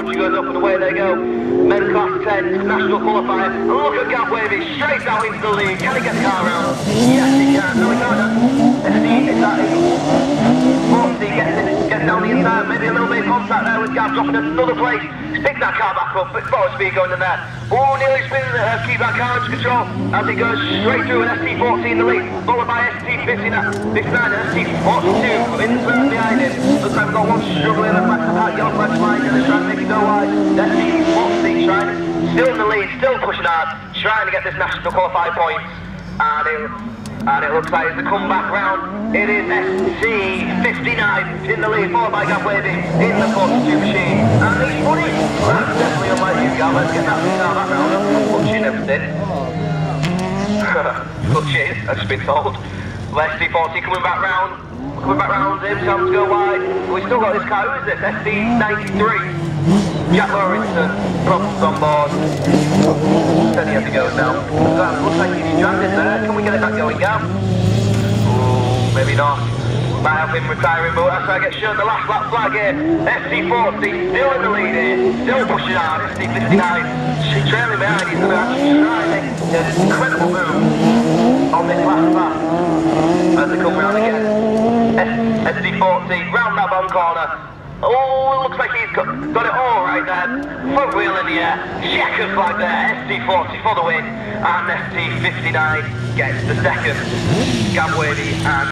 country goes up and away they go. Men class 10, national qualifier. Look at Gav Wavy, straight out into the lead. Can he get the car around? Yes, he can. No, he can't. It's the, it's that, Monty gets, in, gets down the inside, maybe a little bit of contact there with Gav, dropping another place. Pick that car back up, but more speed going in there. Oh, nearly spinning, uh, keep that car under control as he goes straight through an ST14 in the lead, followed by ST59 and ST42 in the third behind him. Looks like we've got one struggling at the back of that yellow flash line and they're trying to make it go wide. ST14 trying, still in the lead, still pushing hard, trying to get this national qualified point. And it, and it looks like it's a comeback round. It is ST59 in the lead, followed by Gav Wavy in the 42 machine. And he's running. That's definitely unlike you, Gav. Let's get that car back round. Clutching everything. Clutching, I've been told. ST40 coming back round. Coming back round him, time to go wide. We've still got this car. Who is this? ST93. Jack Lawrenson, problems on board. Said he had to go now. That looks like he's stranded there. Can we get it back going, Gav? Ooh, maybe not. Him retiring, but that's why I get shown the last lap flag here. ST40 still in the lead here, still pushing hard. ST59 trailing behind. He's going to actually an incredible move on this last lap as they come round again. ST40 round that bottom corner. Oh, it looks like he's got, got it all right there. Front wheel in the air. Checker flag there. ST40 for the win. And ST59 gets the second. Gav Wavy and